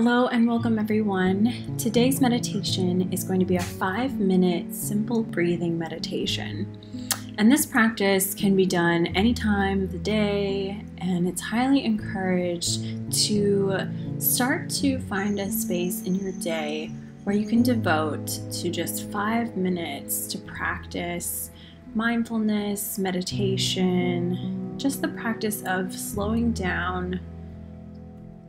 Hello and welcome, everyone. Today's meditation is going to be a five minute simple breathing meditation. And this practice can be done any time of the day, and it's highly encouraged to start to find a space in your day where you can devote to just five minutes to practice mindfulness, meditation, just the practice of slowing down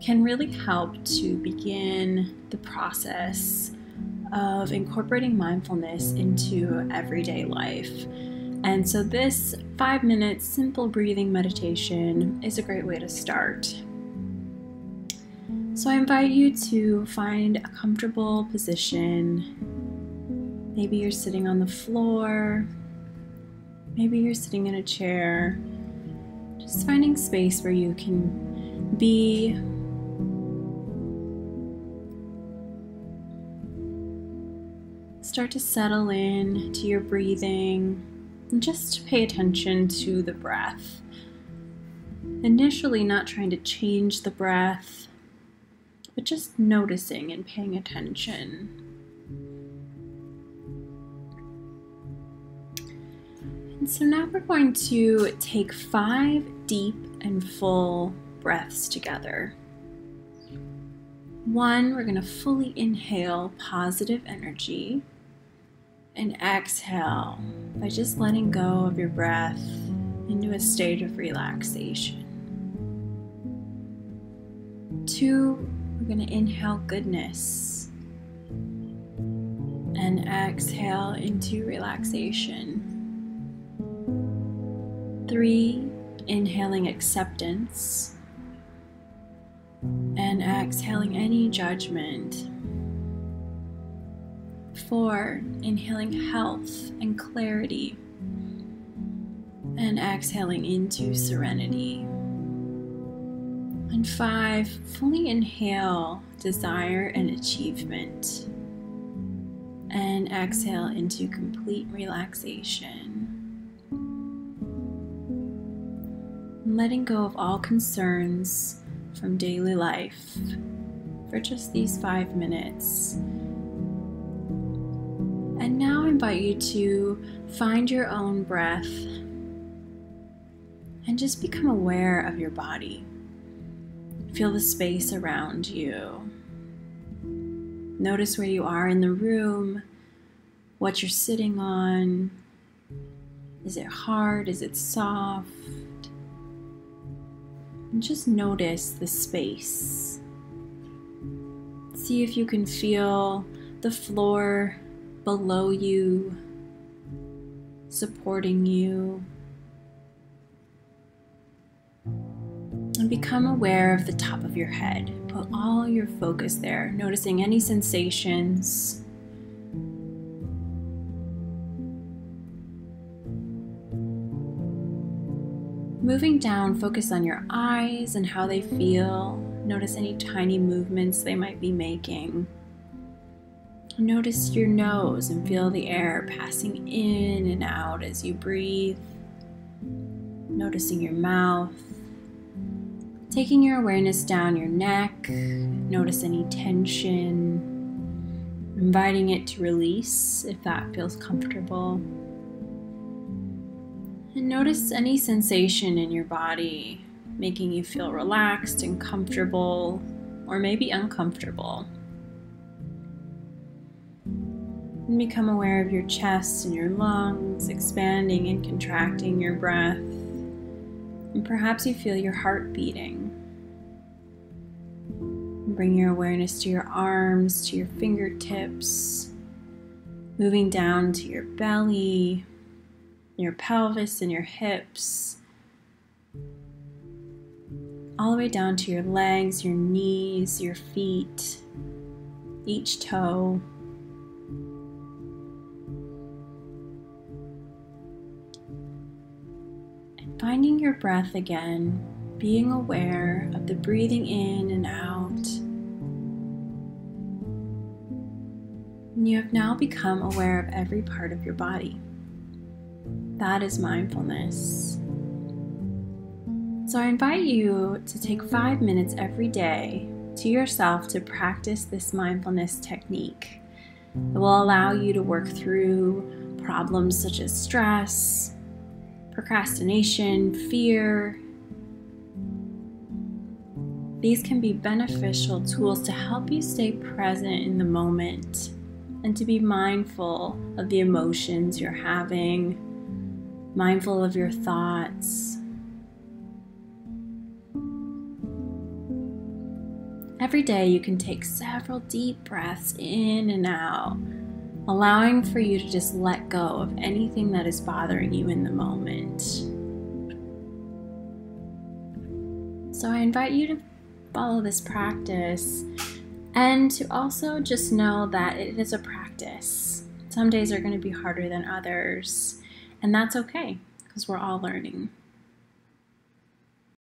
can really help to begin the process of incorporating mindfulness into everyday life. And so, this five minute simple breathing meditation is a great way to start. So, I invite you to find a comfortable position. Maybe you're sitting on the floor, maybe you're sitting in a chair. Just finding space where you can be start to settle in to your breathing and just pay attention to the breath. Initially, not trying to change the breath, but just noticing and paying attention. And so now we're going to take five deep and full breaths together. One, we're going to fully inhale positive energy and exhale by just letting go of your breath into a state of relaxation. Two, we're going to inhale goodness and exhale into relaxation. Three, inhaling acceptance and exhaling any judgment Four, inhaling health and clarity, and exhaling into serenity. And five, fully inhale desire and achievement, and exhale into complete relaxation. letting go of all concerns from daily life for just these five minutes invite you to find your own breath and just become aware of your body. Feel the space around you. Notice where you are in the room, what you're sitting on. Is it hard? Is it soft? And just notice the space. See if you can feel the floor below you, supporting you. And become aware of the top of your head. Put all your focus there, noticing any sensations. Moving down, focus on your eyes and how they feel. Notice any tiny movements they might be making. Notice your nose and feel the air passing in and out as you breathe. Noticing your mouth. Taking your awareness down your neck. Notice any tension. Inviting it to release if that feels comfortable. And notice any sensation in your body making you feel relaxed and comfortable, or maybe uncomfortable. And become aware of your chest and your lungs, expanding and contracting your breath. And perhaps you feel your heart beating. Bring your awareness to your arms, to your fingertips, moving down to your belly, your pelvis, and your hips, all the way down to your legs, your knees, your feet, each toe. Finding your breath again, being aware of the breathing in and out. And you have now become aware of every part of your body. That is mindfulness. So I invite you to take five minutes every day to yourself to practice this mindfulness technique. It will allow you to work through problems such as stress, procrastination, fear. These can be beneficial tools to help you stay present in the moment and to be mindful of the emotions you're having, mindful of your thoughts. Every day, you can take several deep breaths in and out, allowing for you to just let go of anything that is bothering you in the moment. So, I invite you to follow this practice and to also just know that it is a practice. Some days are going to be harder than others, and that's okay because we're all learning.